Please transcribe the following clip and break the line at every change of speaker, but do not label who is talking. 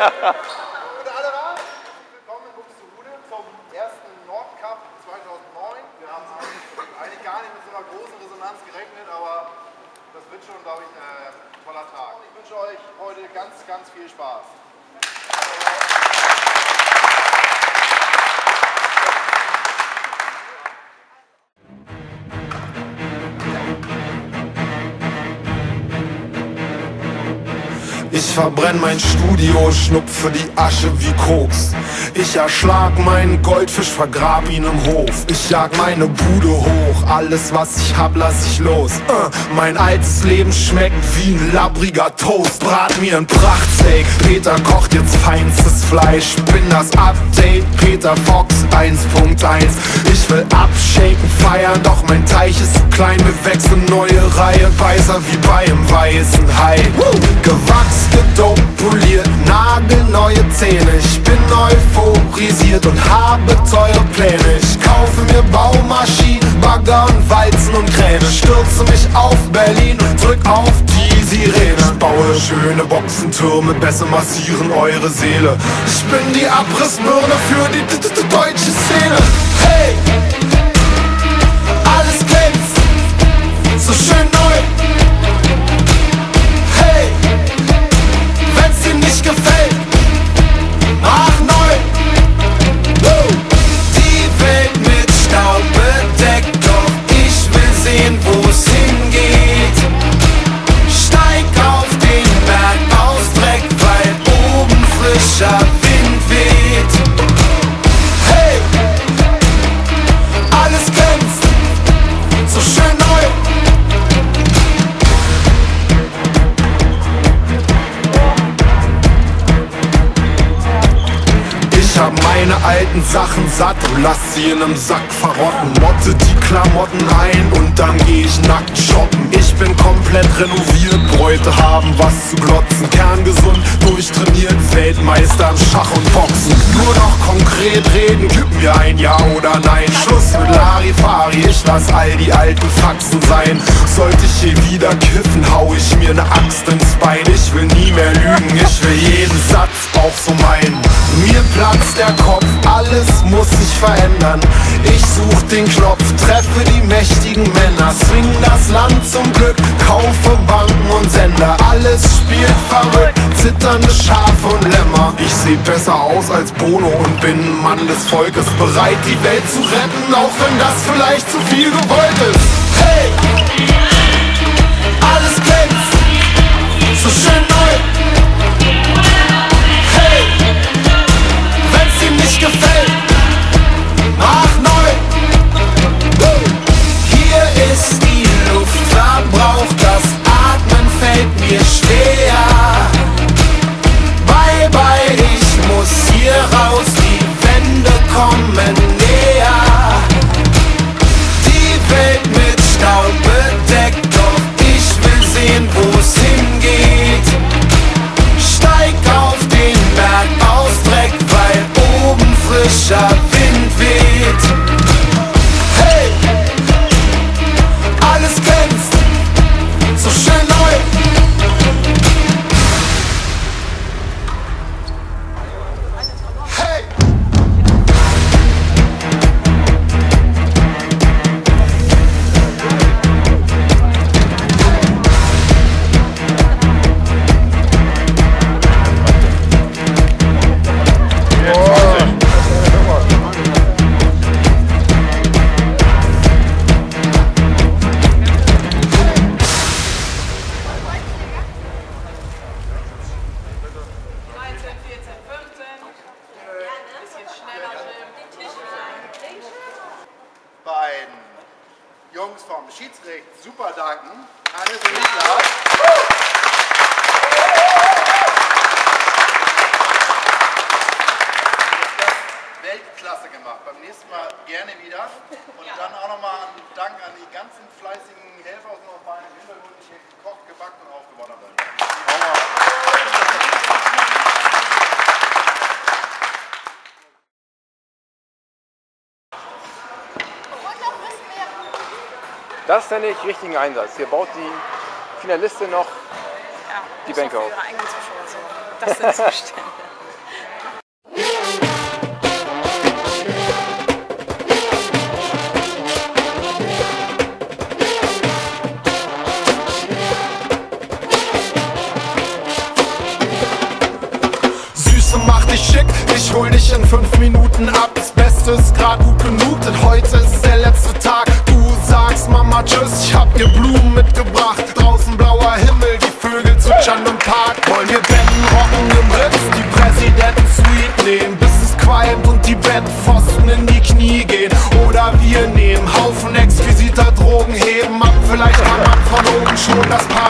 alle ran. Willkommen in Buxtehude zum ersten Nordcup 2009. Wir haben eigentlich gar nicht mit so einer großen Resonanz gerechnet, aber das wird schon, glaube ich, ein toller Tag. Ich wünsche euch heute ganz, ganz viel Spaß.
Ich verbrenn mein Studio, schnupfe die Asche wie Koks. Ich erschlag meinen Goldfisch, vergrab ihn im Hof. Ich jag meine Bude hoch, alles was ich hab, lass ich los. Uh, mein altes Leben schmeckt wie ein labbriger Toast. Brat mir ein Prachtsteak, Peter kocht jetzt feinstes Fleisch. Bin das Update, Peter Fox 1.1. Ich will abshaken, feiern, doch mein Teich ist zu klein. Wir wechseln neue Reihe, weißer wie bei einem weißen Hai. Gewachsen gedopt, poliert, nagelneue Zähne. Ich bin euphorisiert und habe teure Pläne. Ich kaufe mir Baumaschinen, Bagger und Walzen und Kräne. Stürze mich auf Berlin drück auf die Sirene. Ich baue schöne Boxentürme, besser massieren eure Seele. Ich bin die Abrissbirne für die deutsche Szene. Hey! Alles glänzt, so schön neu. Alten Sachen satt und lass sie in nem Sack verrotten. Motte die Klamotten ein und dann geh ich nackt shoppen. Ich bin komplett renoviert, Bräute haben was zu glotzen. Kerngesund, durchtrainiert, Weltmeister im Schach und Boxen. Nur noch konkret reden, gib mir ein Ja oder Nein. Schluss mit Larifari, ich lass all die alten Faxen sein. Sollte ich hier wieder kiffen, hau ich mir ne Axt ins Bein. Ich will nie mehr lügen, ich will jeden Satz auch so meinen. Mir platzt der Kopf, alles muss sich verändern. Ich such den Knopf, treffe die mächtigen Männer, swing das Land zum Glück, kaufe Banken und Sender. Alles spielt verrückt, zitternde Schafe und Lämmer. Ich seh besser aus als Bono und bin ein Mann des Volkes, bereit die Welt zu retten, auch wenn das vielleicht zu viel gewollt ist. Hey!
shot danken. Hannes und Niklas. Weltklasse gemacht. Beim nächsten Mal gerne wieder. Und dann auch nochmal ein Dank an die ganzen fleißigen
Das nenne ich richtigen Einsatz. Hier baut die Finalistin noch ja, die Bänke auf.
Das sind Zustände. Süße macht dich schick,
ich hol dich in fünf Minuten ab, das Beste ist mal tschüss, ich hab dir Blumen mitgebracht. Draußen blauer Himmel, die Vögel zwitschern im Park. Wollen wir Betten rocken im Ritz, die Präsidenten Suite nehmen, bis es qualmt und die Bettpfosten in die Knie gehen. Oder wir nehmen Haufen exquisiter Drogen, heben ab, vielleicht kann man von oben schon das
Paar.